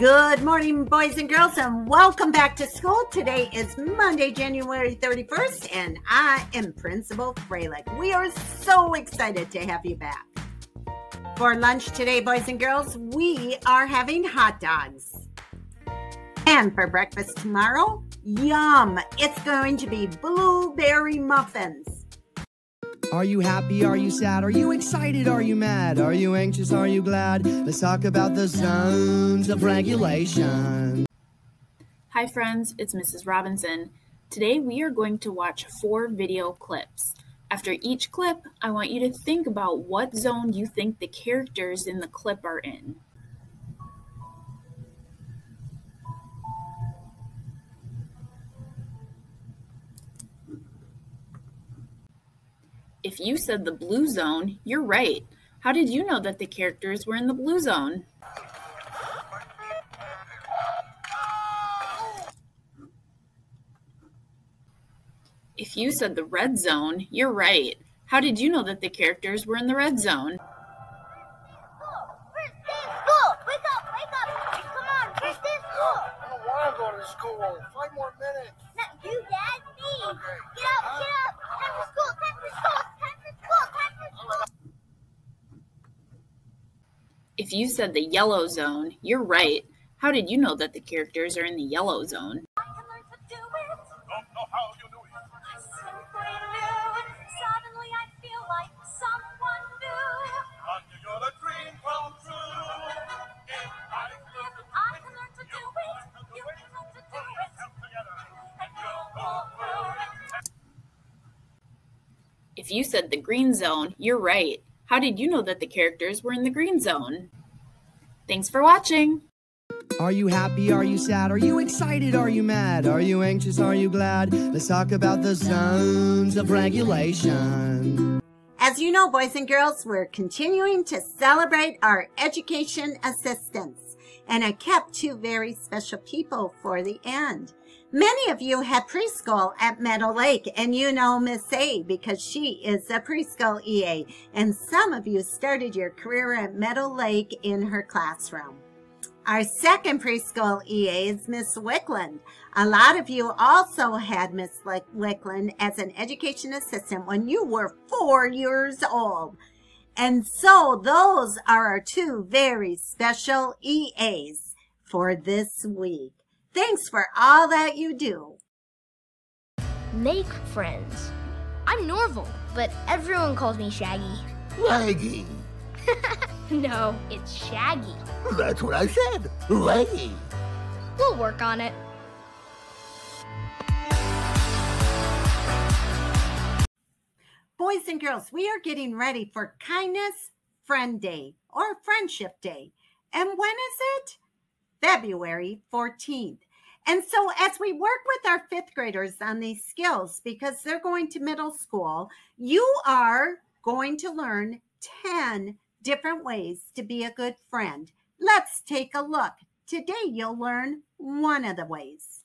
Good morning, boys and girls, and welcome back to school. Today is Monday, January 31st, and I am Principal Froelich. We are so excited to have you back. For lunch today, boys and girls, we are having hot dogs. And for breakfast tomorrow, yum, it's going to be blueberry muffins. Are you happy? Are you sad? Are you excited? Are you mad? Are you anxious? Are you glad? Let's talk about the zones of regulation. Hi friends, it's Mrs. Robinson. Today we are going to watch four video clips. After each clip, I want you to think about what zone you think the characters in the clip are in. If you said the blue zone, you're right. How did you know that the characters were in the blue zone? If you said the red zone, you're right. How did you know that the characters were in the red zone? school. Five more minutes. Not you, Dad. Me. Okay. Get up, get up. Time for school, time for school, time for school, time for school. If you said the yellow zone, you're right. How did you know that the characters are in the yellow zone? I can learn to do it. Don't know how you do it. I simply knew it. Suddenly I feel like someone new. Until you're the dream come true. If I If I can learn to do it, you can learn to do it. come together. And you'll pull through it. If you said the green zone, you're right. How did you know that the characters were in the green zone? Thanks for watching. Are you happy? Are you sad? Are you excited? Are you mad? Are you anxious? Are you glad? Let's talk about the zones of regulation. As you know, boys and girls, we're continuing to celebrate our education assistants. And I kept two very special people for the end. Many of you had preschool at Meadow Lake, and you know Miss A because she is a preschool EA. And some of you started your career at Meadow Lake in her classroom. Our second preschool EA is Miss Wickland. A lot of you also had Miss Wickland as an education assistant when you were four years old. And so those are our two very special EAs for this week. Thanks for all that you do. Make friends. I'm Norville, but everyone calls me Shaggy. Raggy. No, it's Shaggy. That's what I said. Raggy. We'll work on it. Boys and girls, we are getting ready for Kindness Friend Day or Friendship Day. And when is it? February 14th. And so, as we work with our fifth graders on these skills, because they're going to middle school, you are going to learn 10 different ways to be a good friend. Let's take a look. Today, you'll learn one of the ways.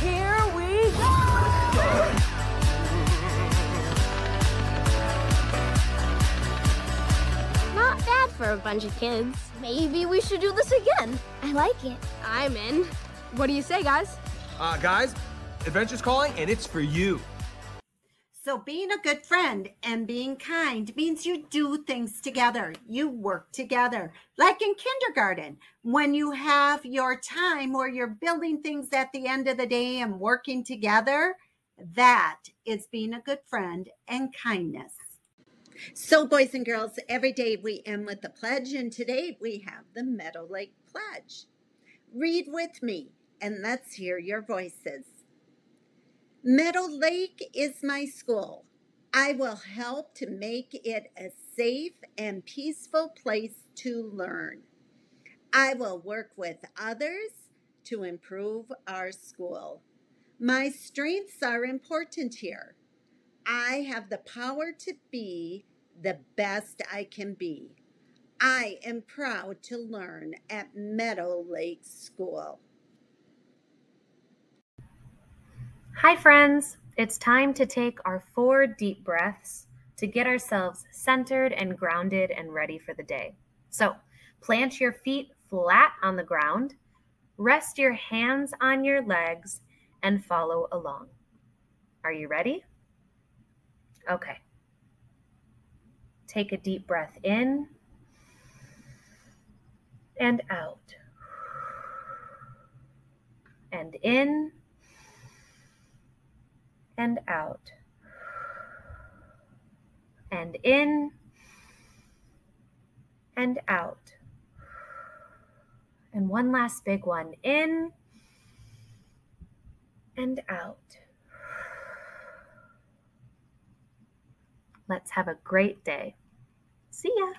Here we go. For a bunch of kids. Maybe we should do this again. I like it. I'm in. What do you say, guys? Uh, guys, Adventure's calling, and it's for you. So, being a good friend and being kind means you do things together. You work together. Like in kindergarten, when you have your time where you're building things at the end of the day and working together, that is being a good friend and kindness. So, boys and girls, every day we end with the pledge, and today we have the Meadow Lake Pledge. Read with me and let's hear your voices. Meadow Lake is my school. I will help to make it a safe and peaceful place to learn. I will work with others to improve our school. My strengths are important here. I have the power to be the best I can be. I am proud to learn at Meadow Lake School. Hi, friends. It's time to take our four deep breaths to get ourselves centered and grounded and ready for the day. So, plant your feet flat on the ground. Rest your hands on your legs and follow along. Are you ready? Okay. Take a deep breath in and out. And in and out. And in and out. And one last big one in and out. Let's have a great day. See ya.